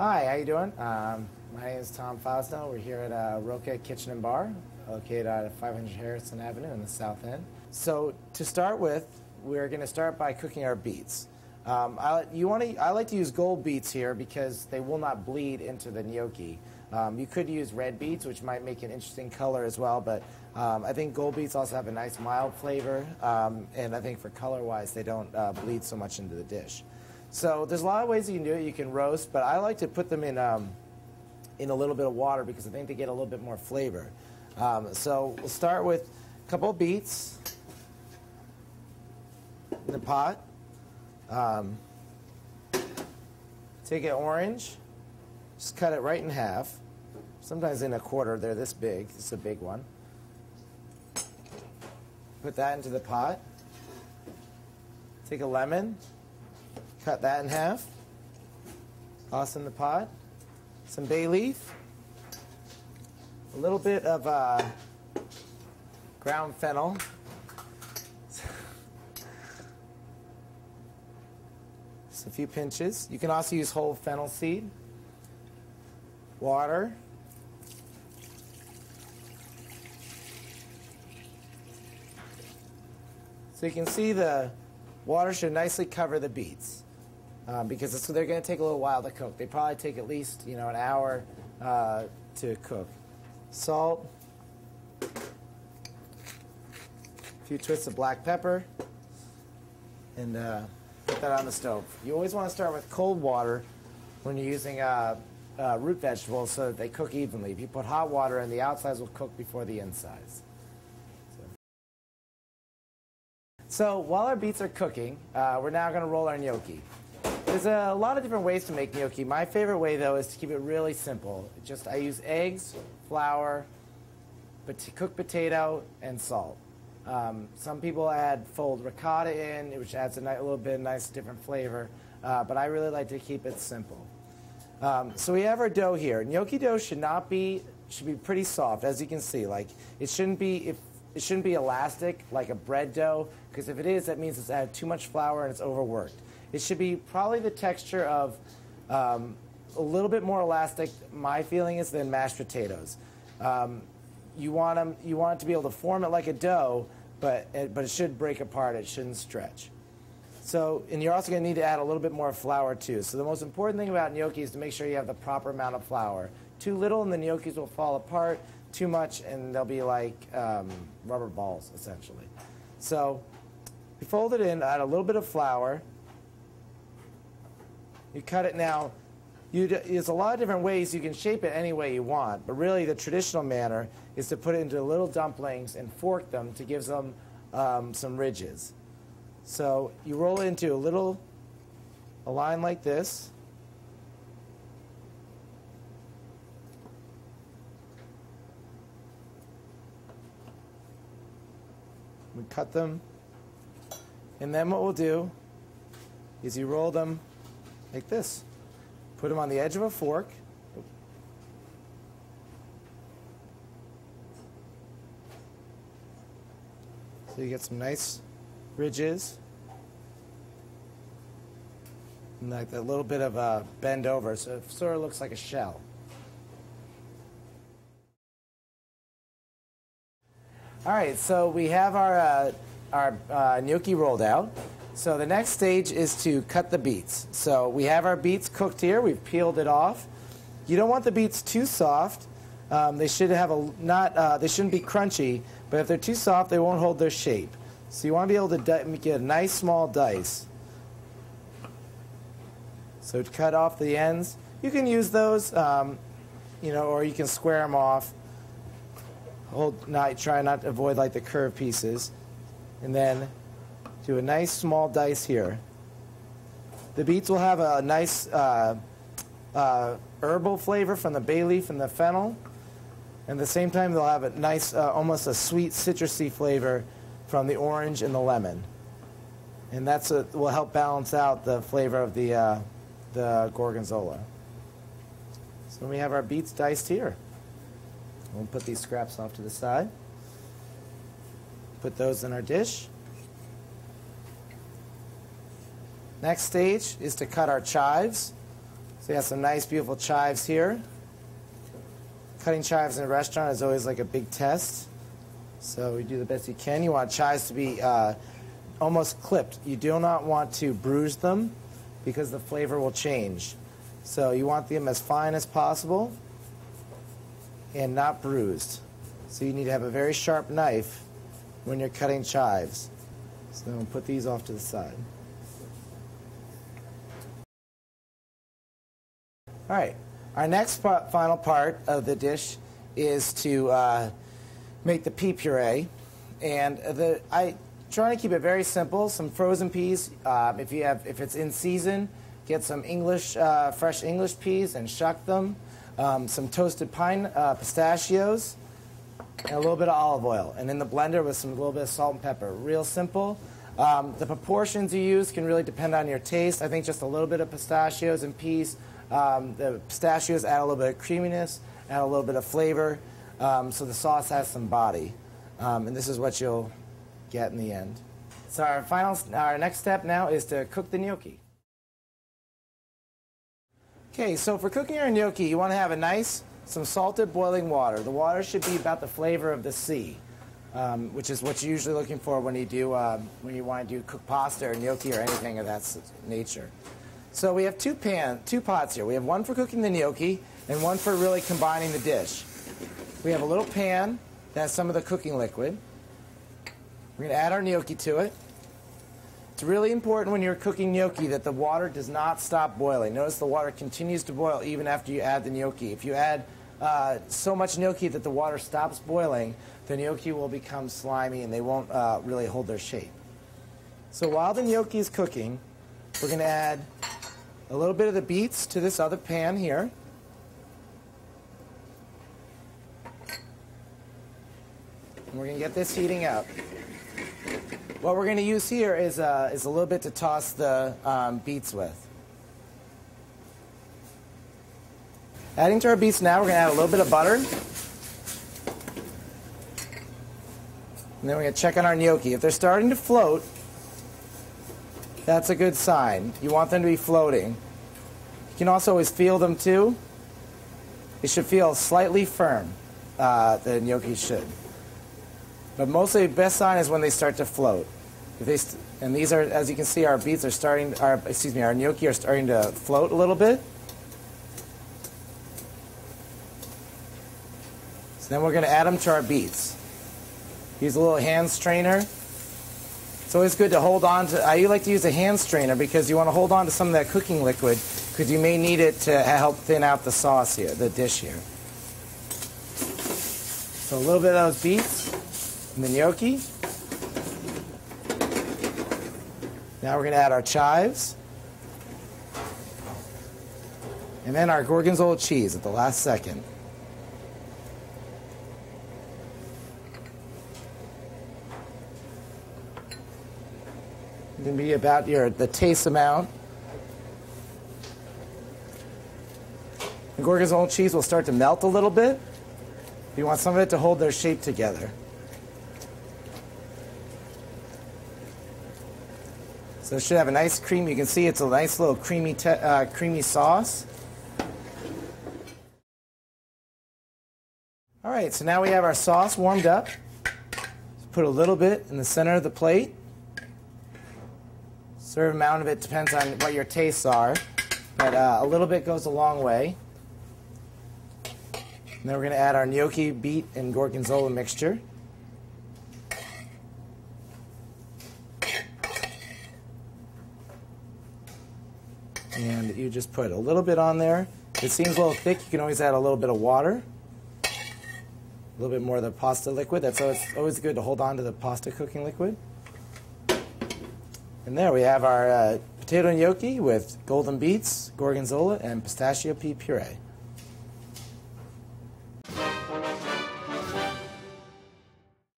Hi, how you doing? Um, my name is Tom Fosnot. We're here at uh, Rocca Kitchen and Bar, located at 500 Harrison Avenue in the South End. So to start with, we're going to start by cooking our beets. Um, I, you want to, I like to use gold beets here because they will not bleed into the gnocchi. Um, you could use red beets, which might make an interesting color as well, but um, I think gold beets also have a nice mild flavor, um, and I think for color-wise, they don't uh, bleed so much into the dish. So there's a lot of ways you can do it. You can roast, but I like to put them in um, in a little bit of water because I think they get a little bit more flavor. Um, so we'll start with a couple of beets in the pot. Um, take an orange, just cut it right in half. Sometimes in a quarter, they're this big. It's a big one. Put that into the pot. Take a lemon, cut that in half. Toss in the pot. Some bay leaf. A little bit of uh, ground fennel. Just a few pinches. You can also use whole fennel seed. Water. So you can see the water should nicely cover the beets um, because they're going to take a little while to cook. They probably take at least you know an hour uh, to cook. Salt, a few twists of black pepper, and uh, put that on the stove. You always want to start with cold water when you're using uh, uh, root vegetables so that they cook evenly. If you put hot water in, the outsides will cook before the insides. So while our beets are cooking, uh, we're now going to roll our gnocchi. There's a lot of different ways to make gnocchi. My favorite way, though, is to keep it really simple. Just I use eggs, flour, cooked potato, and salt. Um, some people add fold ricotta in, which adds a, little bit of nice different flavor, uh, but I really like to keep it simple. Um, so we have our dough here. Gnocchi dough should not be should be pretty soft, as you can see. Like it shouldn't be if it shouldn't be elastic like a bread dough, because if it is, that means it's added too much flour and it's overworked. It should be probably the texture of um, a little bit more elastic, my feeling is, than mashed potatoes. Um, you, want them, you want it to be able to form it like a dough, but it, but it should break apart. It shouldn't stretch. So, and you're also going to need to add a little bit more flour too. So the most important thing about gnocchi is to make sure you have the proper amount of flour. Too little and the gnocchis will fall apart. Too much and they'll be like um, rubber balls essentially. So you fold it in, add a little bit of flour. You cut it now. You, there's a lot of different ways you can shape it any way you want, but really the traditional manner is to put it into little dumplings and fork them to give them um, some ridges. So you roll it into a little, a line like this. We cut them and then what we'll do is you roll them like this. Put them on the edge of a fork. So you get some nice ridges. And like a little bit of a bend over, so it sort of looks like a shell. All right, so we have our uh, our uh, gnocchi rolled out. So the next stage is to cut the beets. So we have our beets cooked here. We've peeled it off. You don't want the beets too soft. Um, they should have a not. Uh, they shouldn't be crunchy. But if they're too soft, they won't hold their shape. So you want to be able to get a nice small dice. So to cut off the ends, you can use those, um, you know, or you can square them off. Hold, not try not to avoid like the curved pieces and then do a nice small dice here. The beets will have a nice uh, uh, herbal flavor from the bay leaf and the fennel. And at the same time, they'll have a nice, uh, almost a sweet citrusy flavor from the orange and the lemon. And that's will help balance out the flavor of the, uh, the gorgonzola. So we have our beets diced here. We'll put these scraps off to the side. Put those in our dish. Next stage is to cut our chives. So we have some nice, beautiful chives here. Cutting chives in a restaurant is always like a big test. So we do the best you can. You want chives to be uh, almost clipped. You do not want to bruise them because the flavor will change. So you want them as fine as possible and not bruised. So you need to have a very sharp knife when you're cutting chives. So put these off to the side. All right, our next final part of the dish is to uh, make the pea puree. And the, I try to keep it very simple. Some frozen peas. Uh, if you have, if it's in season, get some English, uh, fresh English peas and shuck them. Um, some toasted pine uh, pistachios, and a little bit of olive oil. And in the blender with some little bit of salt and pepper. Real simple. Um, the proportions you use can really depend on your taste. I think just a little bit of pistachios and peas. Um, the pistachios add a little bit of creaminess, add a little bit of flavor, um, so the sauce has some body. Um, and this is what you'll get in the end. So our final, our next step now is to cook the gnocchi. Okay, so for cooking your gnocchi, you want to have a nice, some salted boiling water. The water should be about the flavor of the sea um, which is what you're usually looking for when you do um, when you want to do cook pasta or gnocchi or anything of that nature. So we have two pan, two pots here. We have one for cooking the gnocchi and one for really combining the dish. We have a little pan that has some of the cooking liquid. We're going to add our gnocchi to it. It's really important when you're cooking gnocchi that the water does not stop boiling. Notice the water continues to boil even after you add the gnocchi. If you add uh, so much gnocchi that the water stops boiling, the gnocchi will become slimy and they won't uh, really hold their shape. So while the gnocchi is cooking, we're going to add a little bit of the beets to this other pan here. And we're going to get this heating up. What we're going to use here is, uh, is a little bit to toss the um, beets with. Adding to our beets now, we're going to add a little bit of butter. And then we're going to check on our gnocchi. If they're starting to float, that's a good sign. You want them to be floating. You can also always feel them too. They should feel slightly firm, uh, the gnocchi should. But mostly the best sign is when they start to float. And these are, as you can see, our beets are starting, our, excuse me, our gnocchi are starting to float a little bit. So then we're going to add them to our beets. Use a little hand strainer. It's always good to hold on to, I like to use a hand strainer because you want to hold on to some of that cooking liquid because you may need it to help thin out the sauce here, the dish here. So a little bit of those beets and the gnocchi. Now we're going to add our chives. And then our gorgonzola cheese at the last second. Can be about your the taste amount. The gorgonzola cheese will start to melt a little bit. You want some of it to hold their shape together. So it should have a nice cream. You can see it's a nice little creamy, uh, creamy sauce. All right, so now we have our sauce warmed up. put a little bit in the center of the plate. Certain amount of it depends on what your tastes are, but uh, a little bit goes a long way. And then we're going to add our gnocchi, beet, and gorgonzola mixture. And you just put a little bit on there. If it seems a little thick, you can always add a little bit of water. A little bit more of the pasta liquid. That's always, always good to hold on to the pasta cooking liquid. And there we have our uh, potato gnocchi with golden beets, gorgonzola, and pistachio pea puree.